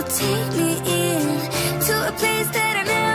you take me in to a place that I never